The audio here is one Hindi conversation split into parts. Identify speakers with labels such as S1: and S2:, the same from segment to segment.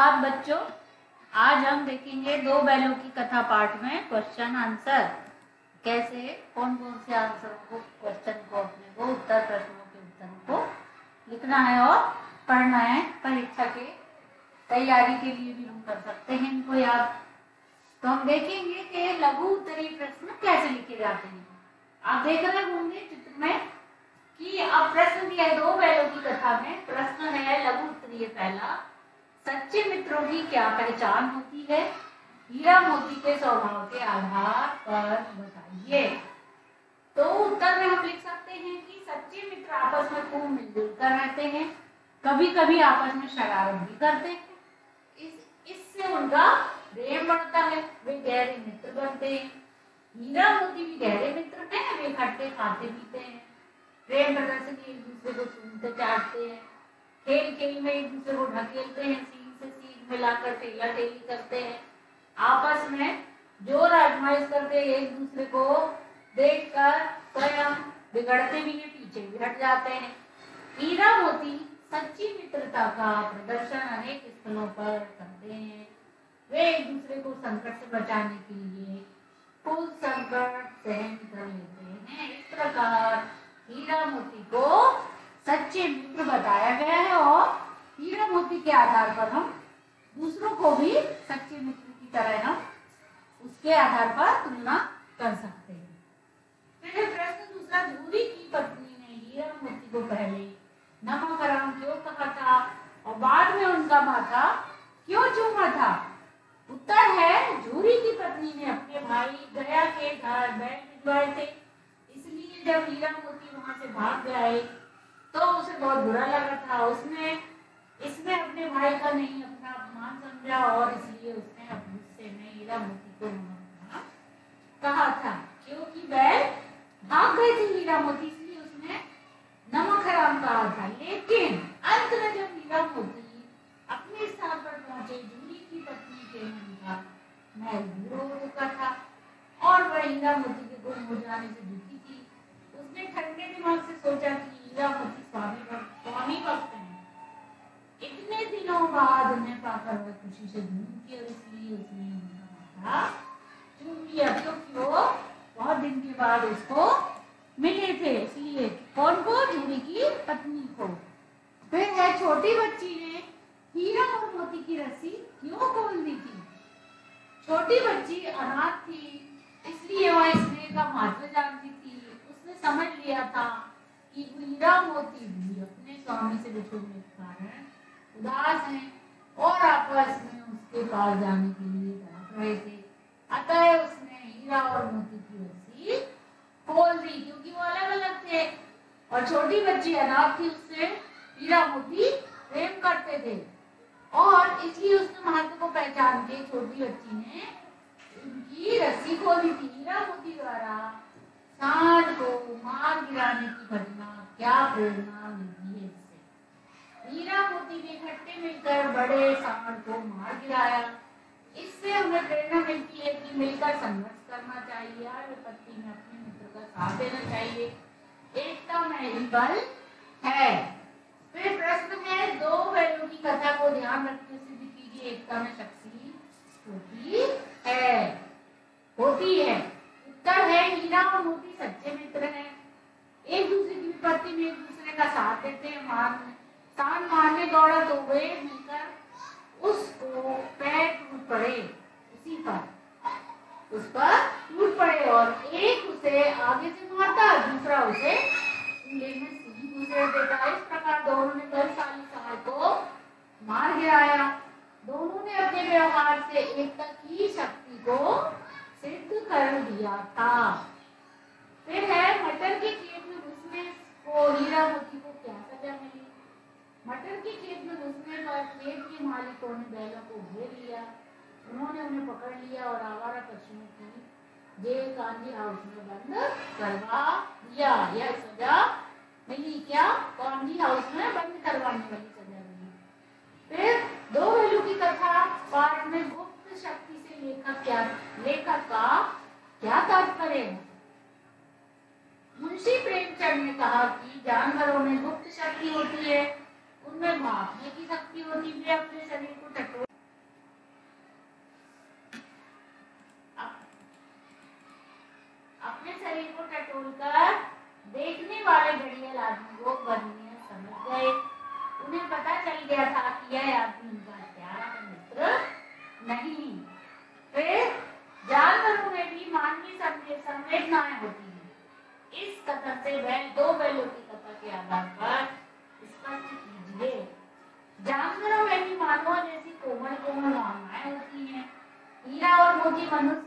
S1: आप बच्चों, आज हम देखेंगे दो बैलों की कथा पाठ में क्वेश्चन आंसर कैसे? कौन कौन से आंसर को क्वेश्चन को अपने को, उत्तर प्रश्नों के उत्तर को लिखना है और पढ़ना है। परीक्षा के तैयारी के लिए भी हम कर सकते हैं इनको याद। तो हम देखेंगे कि लघु उत्तरीय प्रश्न कैसे लिखे जाते हैं। आप देख रहे होंगे चित्र में कि अब प्रश्न दिया है दो बैलों की कथा में। प्रश्न है लघु उत्तरीय पहला। सच्चे मित्रों की क्या पहचान होती है? हीरा मोती के स्वभाव के आधार पर बताइए। तो उत्तर में हम लिख सकते हैं कि सच्चे मित्र आपस में खूब मिलजुल कर रहते हैं। कभी कभी आपस में शरारत भी करते हैं। इस, इससे उनका प्रेम बढ़ता है, वे गहरे मित्र बनते हैं। हीरा मोती भी गहरे मित्र हैं, वे इकट्ठे खाते पीते हैं। प्रेम प्रदर्शन एक दूसरे को सुनते चाटते हैं। खेल खेल में एक दूसरे को ढकेलते हैं सीन से सीन मिलाकर ठेला ठेली करते हैं। आपस में ज़ोर आजमाइश करते एक दूसरे को देखकर स्वयं बिगड़ते भी हैं, पीछे भी हट जाते हैं। हीरा मोती सच्ची मित्रता का प्रदर्शन अनेक स्थलों पर करते हैं। वे एक दूसरे को संकट से बचाने के लिए कुल संकट सहन कर लेते हैं। इस प्रकार हीरा मोती को सच्चे मित्र बताया गया है और हीरा मोती के आधार पर हम दूसरों को भी सच्चे मित्र की तरह हम उसके आधार पर तुलना कर सकते हैं। फिर प्रश्न, दूसरा, धूरी की पत्नी ने हीरा मोती को पहले नमक हराम क्यों कहा था और बाद में उनका माथा क्यों चूमा था? उत्तर है झूरी की पत्नी ने अपने भाई गया के घर बैठ भिजवाए थे। इसलिए जब हीरा मोती वहाँ से भाग गए तो उसे बहुत बुरा लगा था। उसने, इसने अपने भाई का नहीं, अपना अपमान समझा और इसलिए उसने गुस्से हीरा मोती को कहा था, क्योंकि बैल भाग गए थे हीरा मोती, इसलिए उसने नमक हराम कहा था। लेकिन अंत में जब हीरा मोती अपने स्थान पर पहुँचे की पत्नी के मन का महल रो चुका था और वह हीरा मोती के गुम हो जाने से दुखी थी। उसने ठंडे दिमाग से सोचा कि हीरा मोती स्वामी भक्त हैं। इतने दिनों बाद उन्हें पाकर वह खुशी से घूम की और उसने उनका माथा चूम लिया क्योंकि वो बहुत दिन के बाद उसको मिले थे, इसलिए कौन को? जूरी की पत्नी को। फिर है छोटी बच्ची ने हीरा और मोती की रस्सी क्यों खोल दी थी? छोटी बच्ची अनाथ थी, इसलिए वह स्नेह का महत्व जानती थी। उसने समझ लिया था कि हीरा मोती भी अपने स्वामी से बिछुड़ने के कारण उदास हैं और आपस में उसके पास जाने के लिए तड़प रहे थे। अतः उसने हीरा और मोती की रस्सी खोल दी, क्योंकि वो अलग अलग थे। और छोटी बच्ची अनाथ थी, उससे हीरा मोती प्रेम करते थे। और इसलिए उसने महत्व को पहचान के छोटी बच्ची ने उनकी रस्सी खोली थी। हीरा मोती द्वारा सांड को मार गिराने की घटना क्या प्रेरणा मिलती है इससे? हीरा मोती ने इकट्ठे मिलकर, बड़े सांड को मार गिराया इससे हमें प्रेरणा मिलती है कि मिलकर संघर्ष करना चाहिए, हर विपत्ति में अपने मित्र का साथ देना चाहिए। एकता में ही। बल है फिर प्रश्न है, दो वैल्यू की कथा को ध्यान रखते सिद्ध कीजिए, एकता में शक्ति होती है। होती है। उत्तर है, हीरा और मोती सच्चे मित्र हैं। एक दूसरे विपत्ति में एक दूसरे का साथ देते हैं मान तान मारने दौड़ा तो वे मिलकर उसको पैर टूट पड़े। उसी पर, उस पर टूट पड़े और एक उसे आगे से मारता, दूसरा उसे में दूसरे देता। इस प्रकार दोनों ने बलशाली साल को मार गिराया। दोनों ने अपने व्यवहार से एकता की शक्ति को सिद्ध कर दिया था। फिर है मटर के को हीरा मोती को क्या सजा मिली? मटर के खेत में घुसने पर खेत के मालिकों ने बैलों को घेर लिया। उन्होंने उन्हें पकड़ लिया और आवारा पशुओं की जेल गांधी हाउस में बंद करवा दिया। यह सजा मिली क्या? कौंडी हाउस में बंद करवाने टटोलकर देखने वाले घड़ियल आदमी को बदमिया समझ गए। उन्हें पता चल गया था कि यह आदमी उनका प्यारा मित्र नहीं। फिर जानवरों में भी मानवीय संवेदनाएँ होती हैं। इस कथा से बैल दो बैलों की कथा के आधार पर स्पष्ट कीजिए। जानवरों में भी मानवों जैसी कोमल कोमल भावनाएँ होती हैं। हीरा और मोती मनुष्य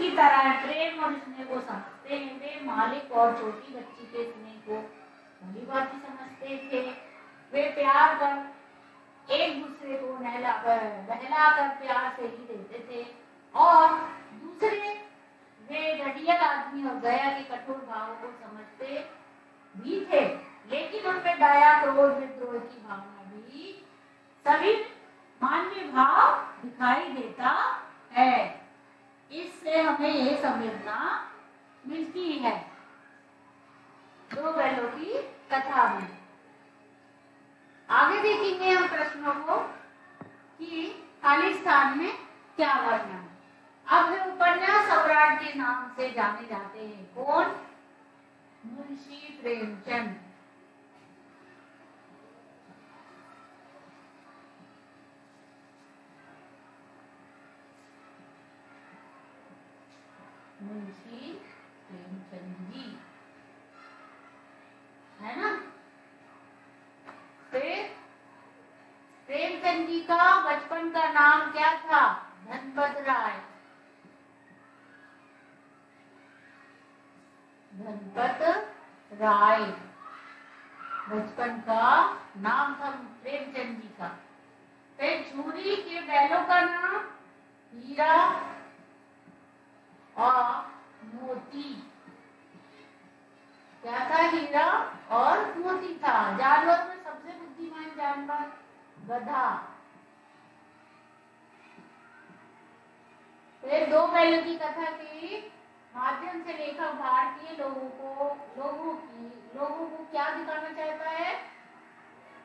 S1: की तरह प्रेम और स्नेह को समझते हैं वे मालिक और छोटी बच्ची के स्नेह को भली भांति समझते थे। वे प्यार कर, एक दूसरे को नहला कर बहला कर प्यार से ही देते थे। और दूसरे, वे घटियल आदमी और दया के कठोर भाव को समझते भी थे। लेकिन उनमें दया, क्रोध, विद्रोह की भावना भी सभी मानवीय भाव दिखाई देता है। इससे हमें ये समझना मिलती है दो बैलों की कथा में आगे देखेंगे हम प्रश्नों को कि खाली स्थान में क्या वर्णन अब है उपन्यास सम्राट के नाम से जाने जाते हैं कौन मुंशी प्रेमचंद मुंशी प्रेमचंद जी। है ना? फिर प्रेमचंद जी का बचपन का नाम क्या था? धनपत राय। धनपत राय। बचपन का नाम था प्रेमचंद जी का। फिर झूरी के बैलों का नाम हीरा और मोती क्या था हीरा और मोती था। जानवर में सबसे बुद्धिमान जानवर गधा। फिर दो बैलों की कथा के माध्यम से लेखक भारतीय लोगों को, लोगों की, लोगों को क्या दिखाना चाहता है?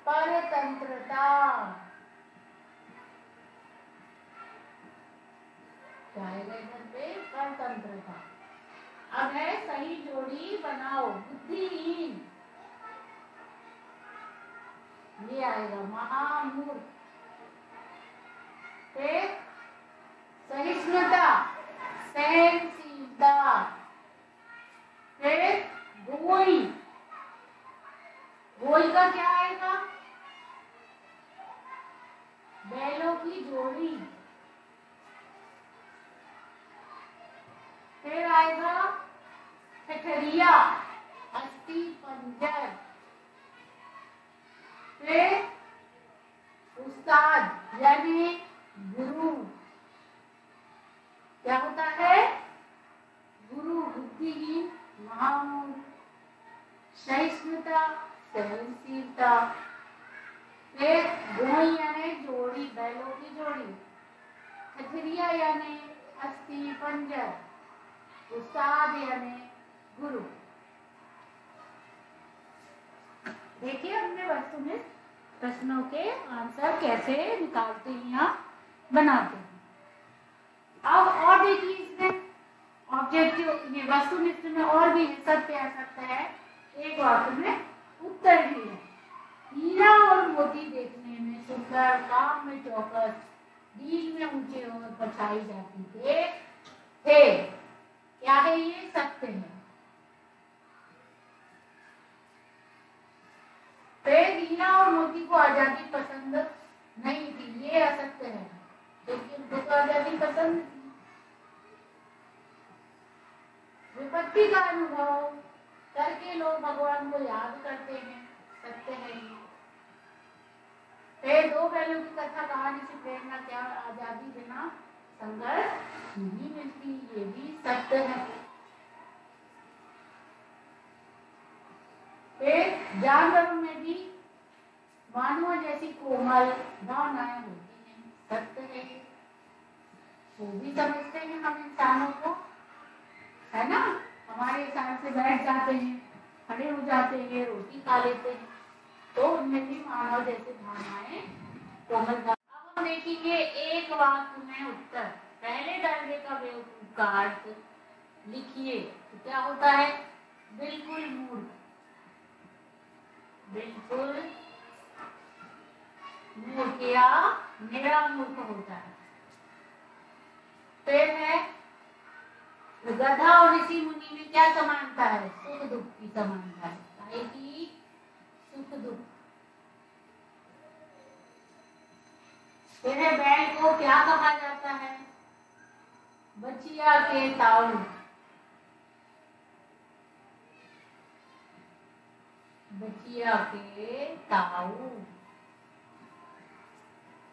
S1: परतंत्रता। आएगा इधर पे परतंत्रता अब है सही जोड़ी बनाओ, बुद्धिहीन। ये आएगा महामूर्ख। फिर सहिष्णुता, सहनशीलता। फिर गोई। गोई का क्या आएगा? बैलों की जोड़ी। फिर आएगा ठठरिया अस्थि पंजर। फिर उस्ताद, यानी गुरु। क्या होता है? गुरु बुद्धिहीन, महामूल। सहिष्णुता, सहनशीलता। फिर गोई यानी जोड़ी, बैलों की जोड़ी। ठठरिया यानी अस्थि पंजर। उस्ताद यानी गुरु। देखिए हमने वस्तुनिष्ठ प्रश्नों के आंसर कैसे निकालते हैं या बनाते हैं। अब और देखिए इसमें ऑब्जेक्टिव ये वस्तुनिष्ठ में और भी है सत्य असत्य है। एक वाक्य में उत्तर भी है। हीरा और मोती देखने में सुंदर, काम में चौकस डील में ऊँचे और बचाई जाती थे। क्या है ये? सत्य है फिर हीरा और मोती को आज़ादी पसंद नहीं थी ये असत्य है लेकिन उनको तो आज़ादी विपत्ति का अनुभव करके लोग भगवान को याद करते हैं सत्य है। ये दो बैलों की कथा कहानी से प्रेरणा क्या आज़ादी बिना संघर्ष नहीं मिलती, ये भी सत्य है। फिर जानवरों में भी मानवों जैसी कोमल भावनाएँ होती हैं, सत्य है। वो भी समझते हैं हम इंसानों को, है ना? हमारे हिसाब से बैठ जाते हैं, खड़े हो जाते हैं, रोटी खा लेते हैं तो उनमें भी मानव जैसे भावनाएँ कोमल अब हम देखेंगे एक वाक्य में उत्तर। पहले दर्जे का बेवकूफ़ का अर्थ लिखिए तो क्या होता है। बिल्कुल मूर्ख। बिल्कुल मूर्ख या निरा मूर्ख होता है। फिर है। तो गधा और ऋषि मुनि में क्या समानता है? सुख दुख की समानता है। की सुख दुख। तेरे बैल को क्या कहा जाता है? बचिया के ताऊ बचिया के ताऊ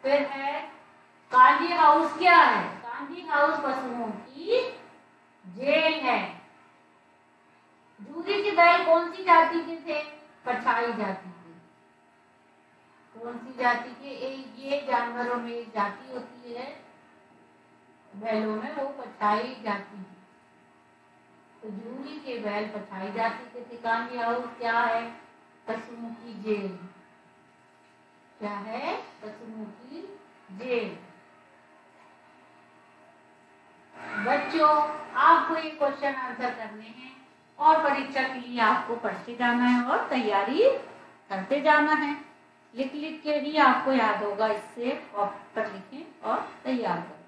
S1: फिर है काली हाउस क्या है? कांजी हाउस पशुओं की जेल है। जूरी के बैल कौन सी जाति के थे? पछाई जाति के। कौन सी जाति के? ये जानवरों में जाति होती है। बैलों में वो पछाई जाति है। तो जूरी के बैल पछाई जाति के कांजी हाउस क्या है? पशुओं की जेल। क्या है? पशुओं की जेल। बच्चों आपको ये क्वेश्चन आंसर करने हैं और परीक्षा के लिए आपको पढ़ते जाना है और तैयारी करते जाना है। लिख लिख के भी आपको याद होगा इससे लिखें और तैयार करें